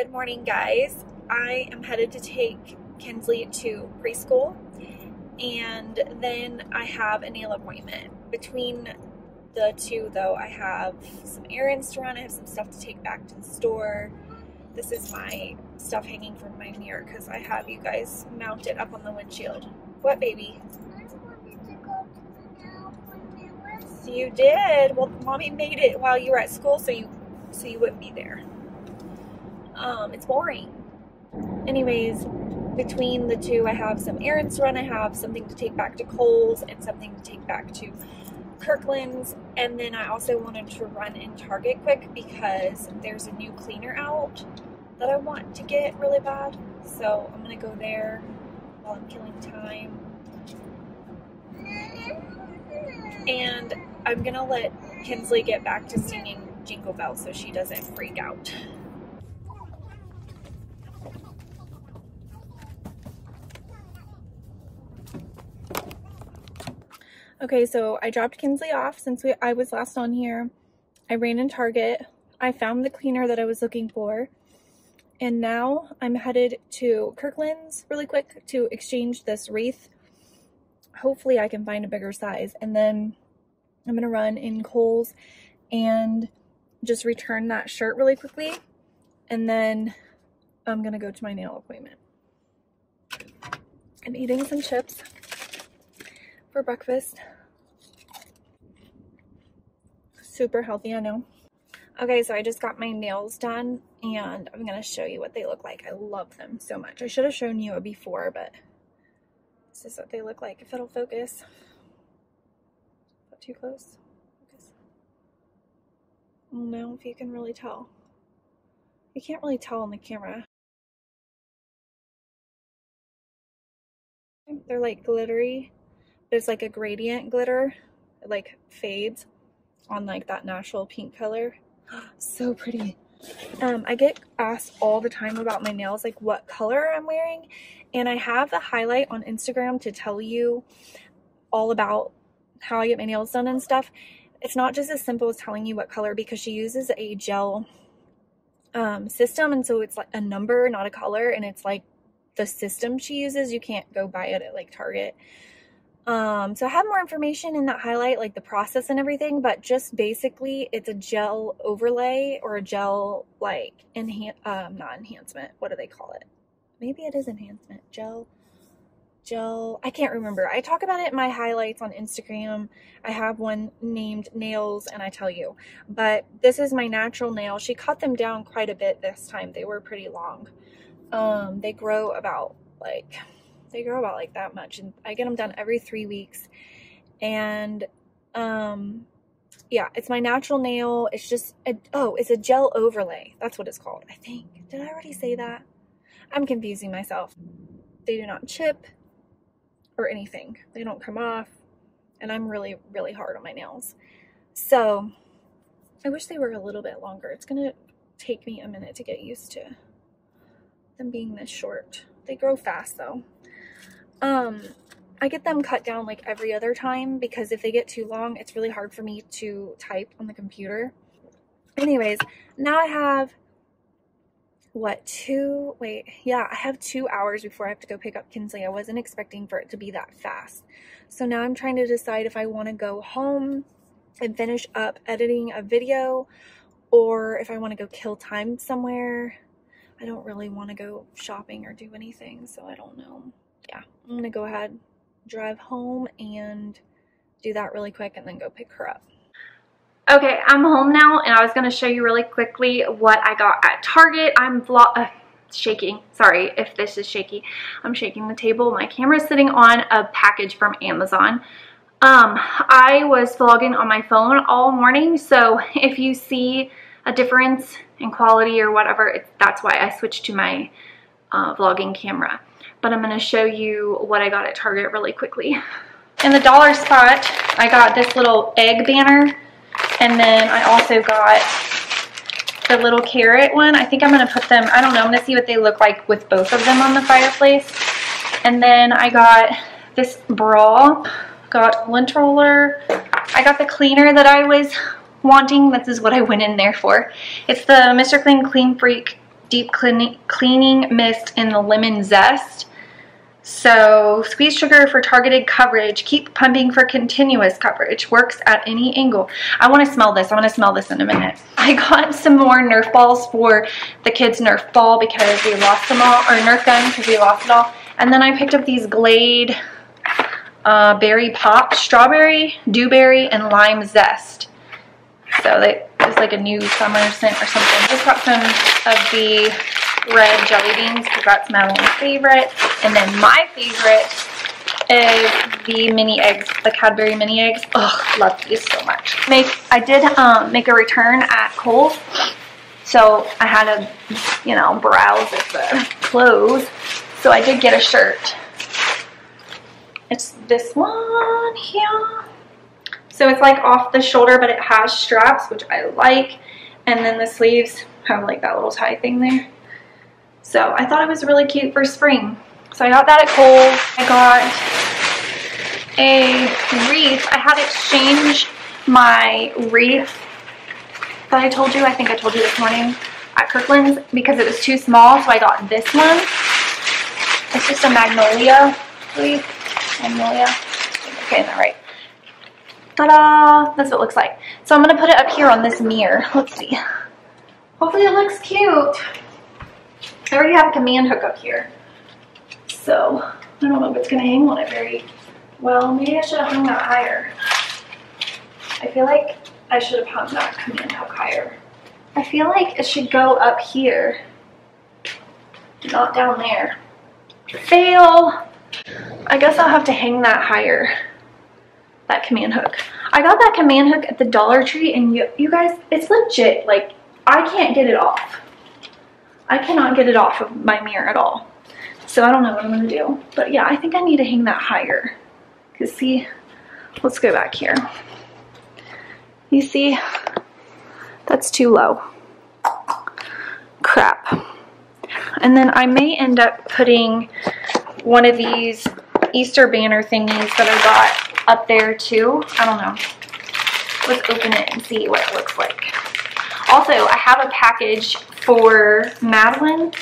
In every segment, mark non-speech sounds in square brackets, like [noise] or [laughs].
Good morning, guys. I am headed to take Kinsley to preschool, and then I have a nail appointment. Between the two, though, I have some errands to run, I have some stuff to take back to the store. This is my stuff hanging from my mirror because I have you guys mounted up on the windshield. What, baby? You did. Well, mommy made it while you were at school, so you so you wouldn't be there. Um, it's boring. Anyways, between the two, I have some errands to run. I have something to take back to Kohl's and something to take back to Kirkland's. And then I also wanted to run in Target quick because there's a new cleaner out that I want to get really bad. So I'm going to go there while I'm killing time. And I'm going to let Kinsley get back to singing Jingle Bells so she doesn't freak out. Okay, so I dropped Kinsley off since we, I was last on here. I ran in Target. I found the cleaner that I was looking for. And now I'm headed to Kirkland's really quick to exchange this wreath. Hopefully I can find a bigger size. And then I'm going to run in Kohl's and just return that shirt really quickly. And then I'm going to go to my nail appointment. I'm eating some chips for breakfast. Super healthy, I know. Okay, so I just got my nails done and I'm to show you what they look like. I love them so much. I should have shown you a before, but this is what they look like. If it'll focus. Not too close. Focus. I don't know if you can really tell. You can't really tell on the camera. They're like glittery there's like a gradient glitter. It like fades on like that natural pink color. [gasps] so pretty. Um, I get asked all the time about my nails, like what color I'm wearing. And I have the highlight on Instagram to tell you all about how I get my nails done and stuff. It's not just as simple as telling you what color because she uses a gel um, system. And so it's like a number, not a color. And it's like the system she uses. You can't go buy it at like Target. Um, so I have more information in that highlight, like the process and everything, but just basically it's a gel overlay or a gel like enhance, um, not enhancement. What do they call it? Maybe it is enhancement. Gel, gel. I can't remember. I talk about it in my highlights on Instagram. I have one named nails and I tell you, but this is my natural nail. She cut them down quite a bit this time. They were pretty long. Um, they grow about like they grow about like that much and I get them done every three weeks and um yeah it's my natural nail it's just a, oh it's a gel overlay that's what it's called I think. Did I already say that? I'm confusing myself. They do not chip or anything they don't come off and I'm really really hard on my nails. So I wish they were a little bit longer it's gonna take me a minute to get used to them being this short. They grow fast though um, I get them cut down like every other time because if they get too long, it's really hard for me to type on the computer. Anyways, now I have what two wait yeah i have two hours before i have to go pick up kinsley. I wasn't expecting for it to be that fast. So now i'm trying to decide if i want to go home and finish up editing a video or if i want to go kill time somewhere. I don't really want to go shopping or do anything so i don't know yeah, I'm gonna go ahead, drive home and do that really quick and then go pick her up. Okay, I'm home now and I was gonna show you really quickly what I got at Target. I'm vlog uh, shaking, sorry if this is shaky. I'm shaking the table. My camera's sitting on a package from Amazon. Um, I was vlogging on my phone all morning, so if you see a difference in quality or whatever, that's why I switched to my uh, vlogging camera but I'm going to show you what I got at Target really quickly. In the dollar spot, I got this little egg banner, and then I also got the little carrot one. I think I'm going to put them, I don't know, I'm going to see what they look like with both of them on the fireplace. And then I got this bra, got lint roller. I got the cleaner that I was wanting. This is what I went in there for. It's the Mr. Clean Clean Freak deep cleaning, cleaning mist in the lemon zest. So squeeze sugar for targeted coverage. Keep pumping for continuous coverage. Works at any angle. I want to smell this. I want to smell this in a minute. [laughs] I got some more Nerf balls for the kids' Nerf ball because we lost them all, or Nerf gun because we lost it all. And then I picked up these Glade uh, Berry Pop, Strawberry, Dewberry, and Lime Zest. So it's like a new summer scent or something. Just got some of the red jelly beans because that's Madeline's favorite. And then my favorite is the mini eggs, the Cadbury mini eggs. Ugh, love these so much. Make I did um, make a return at Kohl's. So I had to, you know, browse at the clothes. So I did get a shirt. It's this one here. So it's like off the shoulder, but it has straps, which I like. And then the sleeves have like that little tie thing there. So I thought it was really cute for spring. So I got that at Kohl's. I got a wreath. I had exchanged my wreath that I told you, I think I told you this morning at Kirkland's because it was too small. So I got this one. It's just a magnolia wreath. Magnolia. Okay, that right. Ta-da! That's what it looks like. So I'm going to put it up here on this mirror. Let's see. Hopefully it looks cute. I already have a command hook up here. So I don't know if it's going to hang on it very well. Maybe I should have hung that higher. I feel like I should have hung that command hook higher. I feel like it should go up here, not down there. Fail! I guess I'll have to hang that higher that command hook. I got that command hook at the Dollar Tree and you, you guys, it's legit. Like, I can't get it off. I cannot get it off of my mirror at all. So I don't know what I'm to do. But yeah, I think I need to hang that higher. Because see, let's go back here. You see, that's too low. Crap. And then I may end up putting one of these Easter banner thingies that I got up there too. I don't know. Let's open it and see what it looks like. Also, I have a package for Madeline.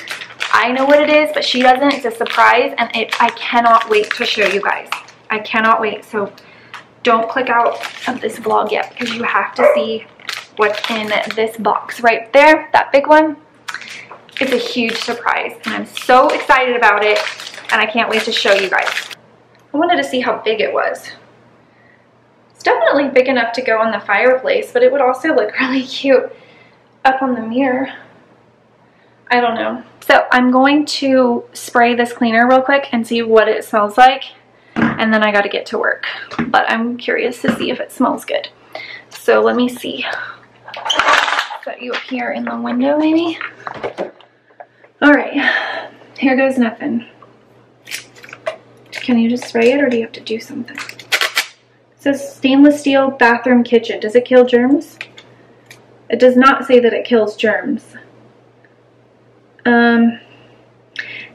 I know what it is, but she doesn't. It's a surprise, and it, I cannot wait to show you guys. I cannot wait. So don't click out of this vlog yet because you have to see what's in this box right there. That big one. It's a huge surprise, and I'm so excited about it, and I can't wait to show you guys. I wanted to see how big it was. It's definitely big enough to go on the fireplace, but it would also look [laughs] really cute up on the mirror. I don't know. So I'm going to spray this cleaner real quick and see what it smells like. And then I got to get to work. But I'm curious to see if it smells good. So let me see. Got you up here in the window maybe. All right, here goes nothing. Can you just spray it or do you have to do something? It says stainless steel bathroom kitchen. Does it kill germs? It does not say that it kills germs. Um,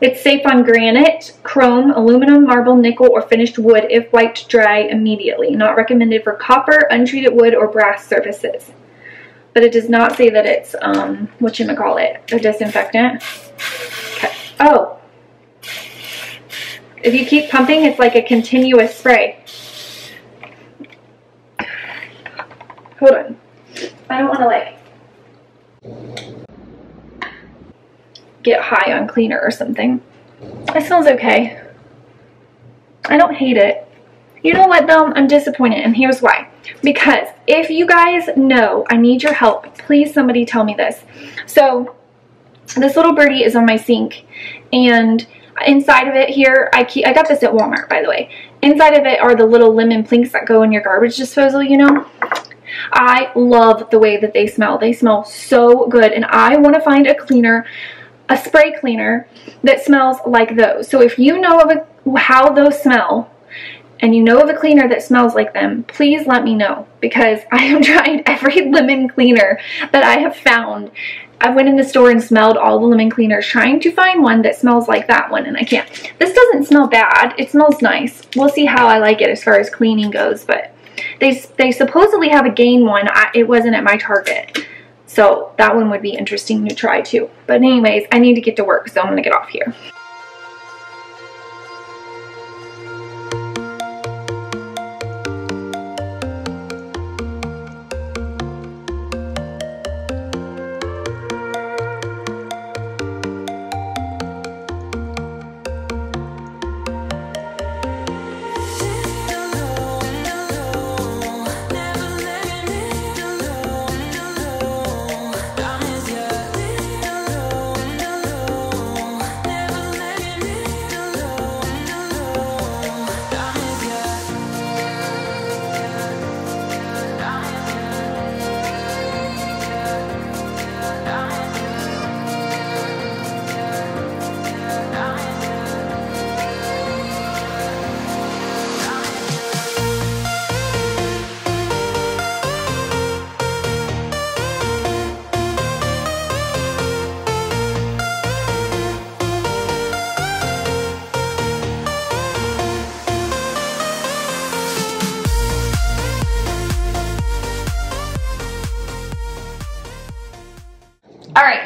it's safe on granite, chrome, aluminum, marble, nickel, or finished wood if wiped dry immediately. Not recommended for copper, untreated wood, or brass surfaces. But it does not say that it's, um, whatchamacallit, a disinfectant. Okay. Oh. If you keep pumping, it's like a continuous spray. Hold on. I don't want to like get high on cleaner or something. It smells okay. I don't hate it. You know what though? I'm disappointed and here's why. Because if you guys know I need your help, please somebody tell me this. So this little birdie is on my sink and inside of it here, I keep, I got this at Walmart by the way. Inside of it are the little lemon plinks that go in your garbage disposal, you know. I love the way that they smell. They smell so good and I want to find a cleaner, a spray cleaner that smells like those. So if you know of a, how those smell and you know of a cleaner that smells like them, please let me know because [laughs] I have tried every lemon cleaner that I have found. I went in the store and smelled all the lemon cleaners trying to find one that smells like that one and I can't. This doesn't smell bad. It smells nice. We'll see how I like it as far as cleaning goes, but they, they supposedly have a Gain one. I, it wasn't at my Target. So that one would be interesting to try too. But anyways, I need to get to work, so I'm gonna get off here.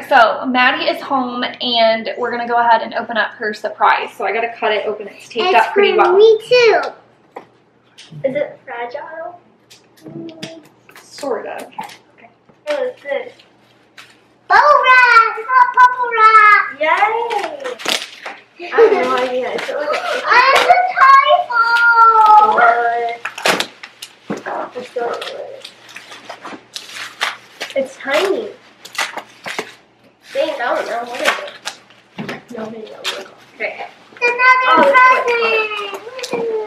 So Maddie is home and we're gonna go ahead and open up her surprise. So I gotta cut it open. It's taped It's up pretty well. Me too. Is it fragile? Sort of. What is this? Bubble wrap! It's not bubble wrap! Yay! I have no idea. Is it like [laughs] a typhoon? What? I still don't know what it is. It's tiny. Think, I don't know. What is it? No video. Okay. Another present!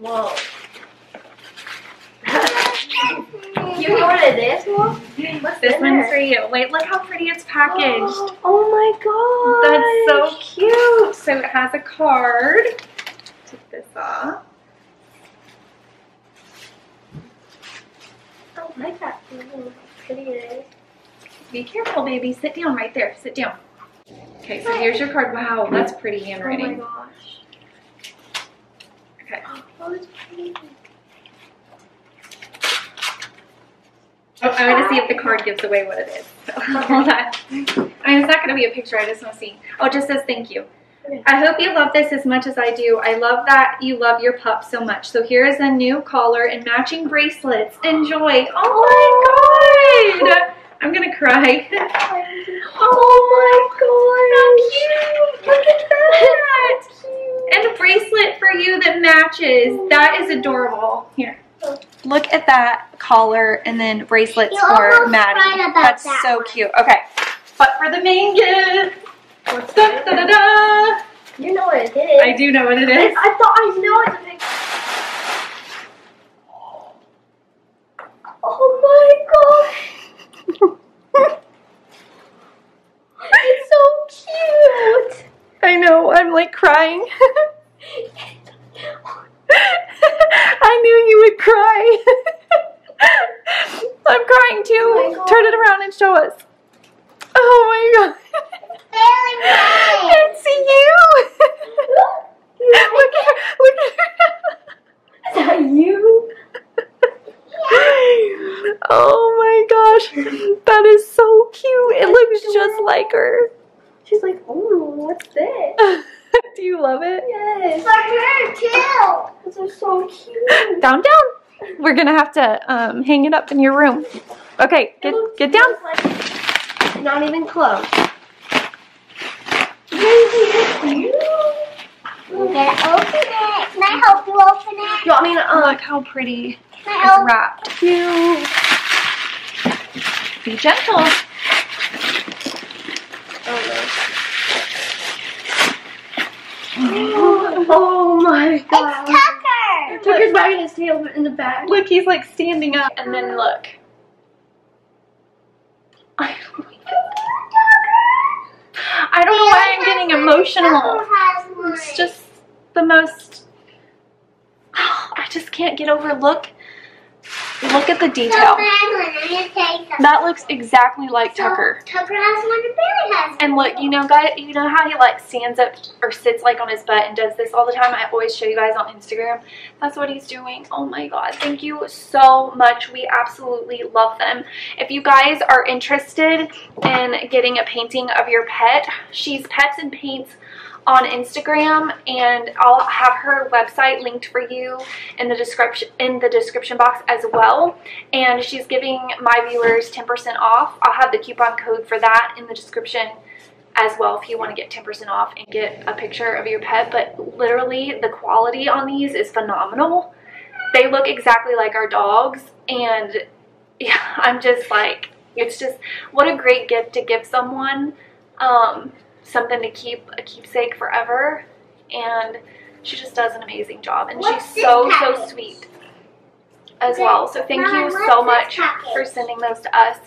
Whoa. you know what it is, Mom? What's This in one's there? for you. Wait, look how pretty it's packaged. Oh my god. That's so cute. So it has a card. Take this off. I like that. Pretty it is. Be careful, baby. Sit down right there. Sit down. Okay, so here's your card. Wow, that's pretty handwriting. Oh my gosh. Okay. Oh, it's pretty. Oh, I want to see if the card gives away what it is. Hold on. I mean, it's not going to be a picture. I just want to see. Oh, it just says thank you. I hope you love this as much as I do. I love that you love your pup so much. So here is a new collar and matching bracelets. Enjoy. Oh my god! I'm gonna cry. oh my god! How cute! Look at that! And a bracelet for you that matches. That is adorable. Here. Look at that collar and then bracelets You for Maddie. That's that so one. cute. Okay. But for the main gift. What's Da, da, da, da. You know what it is. I do know what it is. I thought I know it's a big. Oh my gosh! it's so cute. I know. I'm like crying. I knew you would cry. I'm crying too. Oh my God. Turn it around and show us. Oh my god. it's you. look at her. Look at her. Is that you? Oh my gosh. That is so cute. It looks just like her. She's like, oh, what's this? Do you love it? Yes. For her too. This so cute. Down, down. We're gonna have to um, hang it up in your room. Okay, get get down. Not even close. You gonna open it. Can I help you open it? You want me to? Um, Look how pretty can I it's wrapped. Cute. Be gentle. Oh my Uh, god. It's Tucker. Tucker's wagging his tail in the back. Look, he's like standing up, and then look. I I don't know why I'm getting emotional. It's just the most. [sighs] I just can't get over. Look Look at the detail. That looks exactly like So, Tucker. Tucker has one and Bailey has one. And look, you know, guys, you know how he like stands up or sits like on his butt and does this all the time. I always show you guys on Instagram. That's what he's doing. Oh my god, thank you so much. We absolutely love them. If you guys are interested in getting a painting of your pet, she's Pets and Paints on Instagram and I'll have her website linked for you in the description in the description box as well and she's giving my viewers 10% off. I'll have the coupon code for that in the description as well if you want to get 10% off and get a picture of your pet but literally the quality on these is phenomenal. They look exactly like our dogs and [laughs] yeah, I'm just like it's just what a great gift to give someone. Um, something to keep a keepsake forever and she just does an amazing job and What's she's this so so sweet as well so thank Mom, you so much package? for sending those to us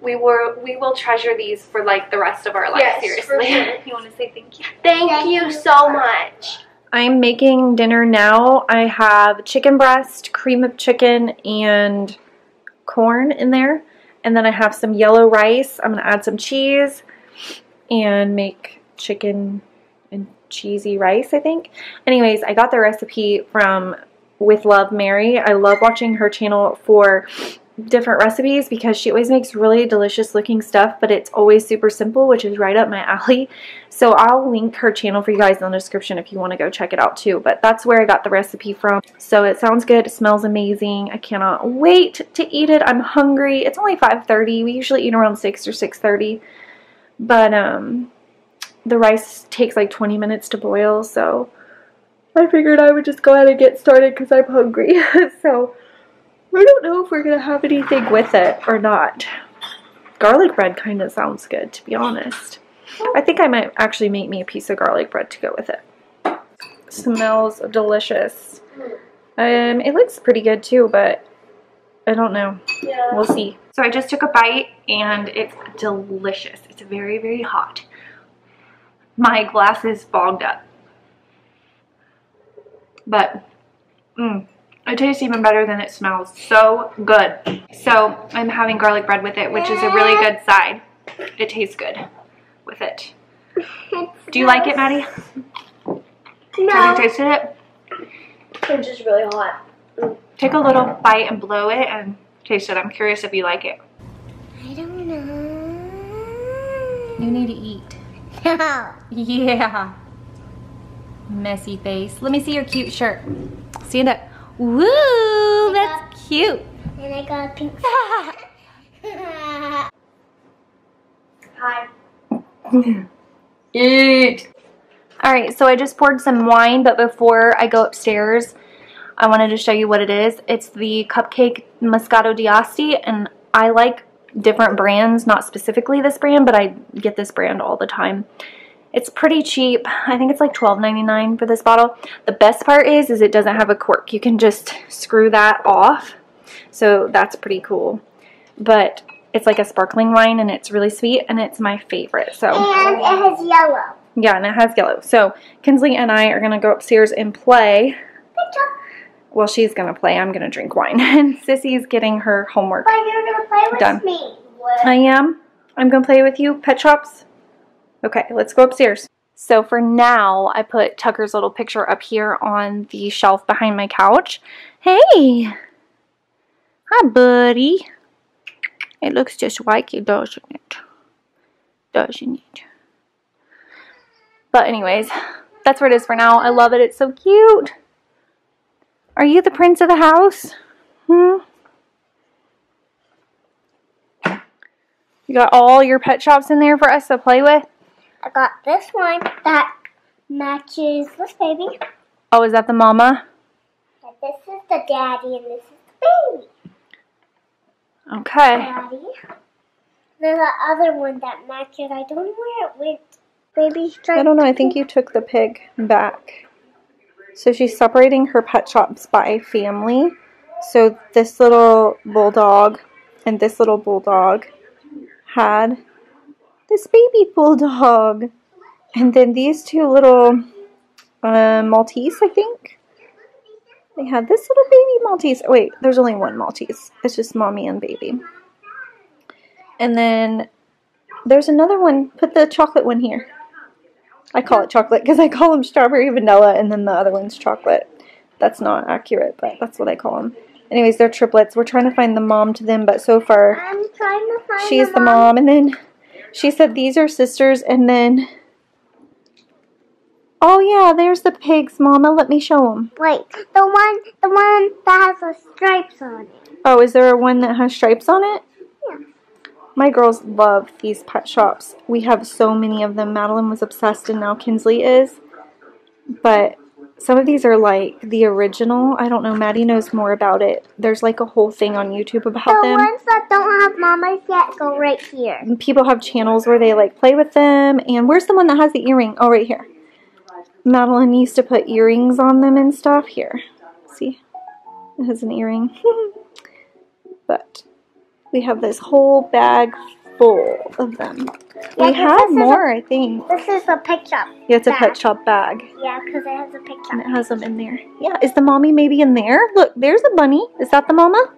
we were we will treasure these for like the rest of our life Yes, for seriously sure. [laughs] you want to say thank you Thank, you so much. I'm making dinner now. I have chicken breast, cream of chicken, and corn in there. And then I have some yellow rice. I'm going to add some cheese and make chicken and cheesy rice, I think. Anyways, I got the recipe from With Love Mary. I love watching her channel for different recipes because she always makes really delicious looking stuff, but it's always super simple, which is right up my alley. So I'll link her channel for you guys in the description if you want to go check it out too. But that's where I got the recipe from. So it sounds good. It smells amazing. I cannot wait to eat it. I'm hungry. It's only 5.30. We usually eat around 6 or 6.30. But um, the rice takes like 20 minutes to boil. So I figured I would just go ahead and get started because I'm hungry. [laughs] so I don't know if we're going to have anything with it or not. Garlic bread kind of sounds good, to be honest. I think I might actually make me a piece of garlic bread to go with it. Smells delicious. Um, it looks pretty good too, but I don't know. Yeah. We'll see. So I just took a bite and it's delicious. It's very, very hot. My glass is fogged up. But, mmm, it tastes even better than it smells. So good. So I'm having garlic bread with it, which is a really good side. It tastes good with it. Do you like it, Maddie? No. Have you tasted it? It's just really hot. Take a little bite and blow it and taste it. I'm curious if you like it. I don't know. You need to eat. No. [laughs] Yeah. Messy face. Let me see your cute shirt. Stand up. Woo, that's cute. And I got a pink. [laughs] Hi. Eat. All right, so I just poured some wine, but before I go upstairs, I wanted to show you what it is. It's the Cupcake Moscato d'Asti, and I like different brands, not specifically this brand, but I get this brand all the time. It's pretty cheap. I think it's like $12.99 for this bottle. The best part is, is it doesn't have a cork. You can just screw that off. So that's pretty cool. But it's like a sparkling wine and it's really sweet and it's my favorite. So And it has yellow. yeah, and it has yellow. So Kinsley and I are gonna go upstairs and play. Picture. Well, she's gonna play. I'm gonna drink wine, [laughs] and Sissy's getting her homework. But you're gonna play with Done. me. What? I am. I'm gonna play with you. Pet shops. Okay, let's go upstairs. So for now, I put Tucker's little picture up here on the shelf behind my couch. Hey, hi, buddy. It looks just like you, doesn't it? Doesn't it? But anyways, that's where it is for now. I love it. It's so cute. Are you the prince of the house? Hmm? You got all your pet shops in there for us to play with? I got this one that matches this baby. Oh, is that the mama? And this is the daddy and this is the baby. Okay. Daddy. There's the other one that matches. I don't know where it went. Baby. I don't know. I think you took the pig back. So she's separating her pet shops by family. So this little bulldog and this little bulldog had this baby bulldog. And then these two little uh, Maltese, I think. They had this little baby Maltese. Wait, there's only one Maltese. It's just mommy and baby. And then there's another one. Put the chocolate one here. I call it chocolate because I call them strawberry vanilla and then the other one's chocolate. That's not accurate, but that's what I call them. Anyways, they're triplets. We're trying to find the mom to them, but so far I'm trying to find she's the the mom. And then she said these are sisters. And then, oh yeah, there's the pigs, Mama. Let me show them. Wait, the one, the one that has the stripes on it. Oh, is there a one that has stripes on it? My girls love these pet shops. We have so many of them. Madeline was obsessed and now Kinsley is. But some of these are like the original. I don't know. Maddie knows more about it. There's like a whole thing on YouTube about The them. ones that don't have mamas yet go right here. And people have channels where they like play with them. And where's the one that has the earring? Oh, right here. Madeline used to put earrings on them and stuff. Here. See? It has an earring. [laughs] but we have this whole bag full of them. Yeah, we have is a- more, I think. This is a pet shop. Yeah, it's a bag. pet shop bag. Yeah, because it has a pet shop. And it has them in there. Yeah, is the mommy maybe in there? Look, there's a bunny. Is that the mama?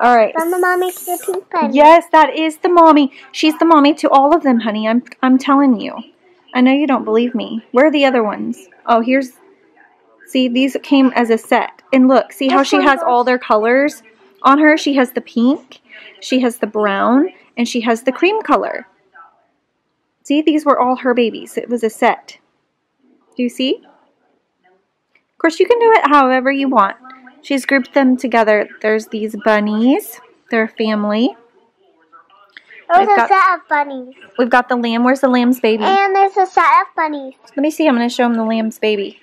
All right. From the mommy to the pink pen. Yes, that is the mommy. She's the mommy to all of them, honey. I'm I'm telling you. I know you don't believe me. Where are the other ones? Oh, here's See, these came as a set. And look, see how she has all their colors on her? She has the pink, she has the brown, and she has the cream color. See, these were all her babies. It was a set. Do you see? Of course, you can do it however you want. She's grouped them together. There's these bunnies. They're a family. There's a got- set of bunnies. We've got the lamb. Where's the lamb's baby? And there's a set of bunnies. Let me see. I'm going to show them the lamb's baby.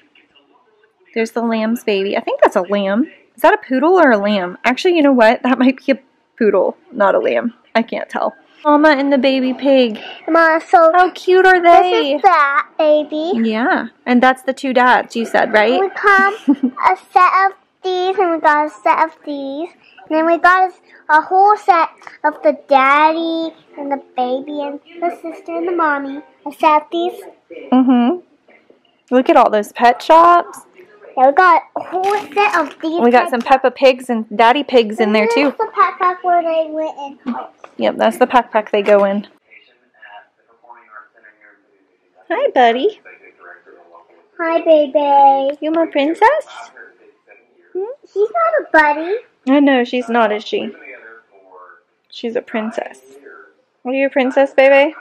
There's the lamb's baby. I think that's a lamb. Is that a poodle or a lamb? Actually, you know what? That might be a poodle, not a lamb. I can't tell. Mama and the baby pig. Mama, so How cute are they? this is that baby. Yeah. And that's the two dads, you said, right? We come a set of these, and we got a set of these. And then we got a, a whole set of the daddy and the baby and the sister and the mommy. A set of these. Mm-hmm. Look at all those pet shops. Yeah, we got a whole set of these. We got some shops. Peppa Pigs and Daddy Pigs in there too. this is the pet pack where they went in. Yep, that's the pack pack they go in. Hi, buddy. Hi, baby. You my princess? Hmm? She's not a buddy. I know she's not, is she? She's a princess. Are you a princess, baby?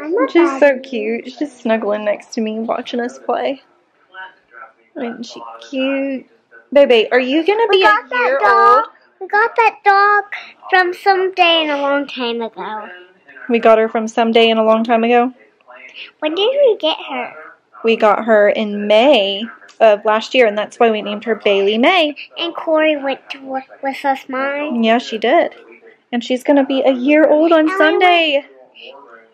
I'm a She's so cute. She's just snuggling next to me, watching us play. Isn't she cute? Baby, are you gonna be got a that year dog. old? We got that dog from some day in a long time ago. We got her from someday in a long time ago. When did we get her? We got her in May of last year, and that's why we named her Bailey May. And Corey went to work with us Mom. Yeah, she did. And she's gonna be a year old on And we Sunday.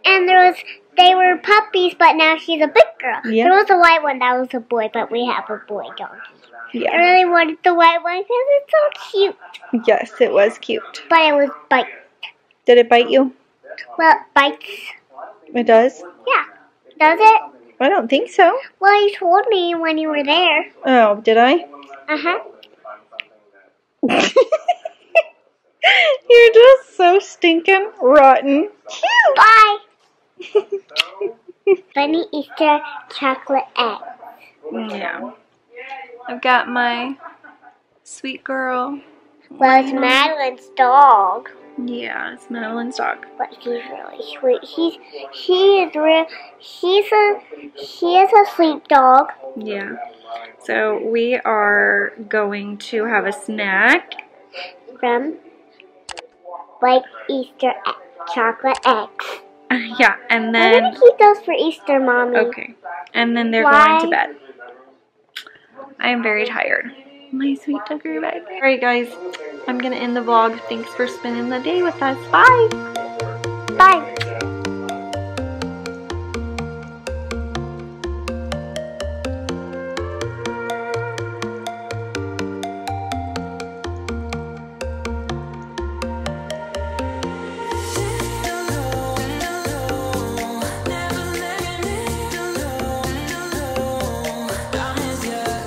And there was they were puppies, but now she's a big girl. Yeah. There was a white one that was a boy, but we have a boy donkey. I really wanted the white one because it's so cute, Yes, it was cute. but it was bite. Did it bite you? Well, it bites. It does? Yeah. Does it? I don't think so. Well, you told me when you were there. Oh, did I? Uh huh. [laughs] You're just so stinking rotten. Bye. Bunny Easter chocolate egg. Yeah. I've got my sweet girl. Well, it's Madeline's dog, Yeah, it's Madeline's dog. but he's really sweet. He's he is real. He's a he is a sleep dog. Yeah. So we are going to have a snack. from like Easter egg, chocolate eggs. [laughs] Yeah, and then. I'm gonna keep those for Easter, mommy. okay, and then they're going to bed. I am very tired. My sweet Tucker there. All right, guys, I'm gonna end the vlog. Thanks for spending the day with us. Bye. Bye.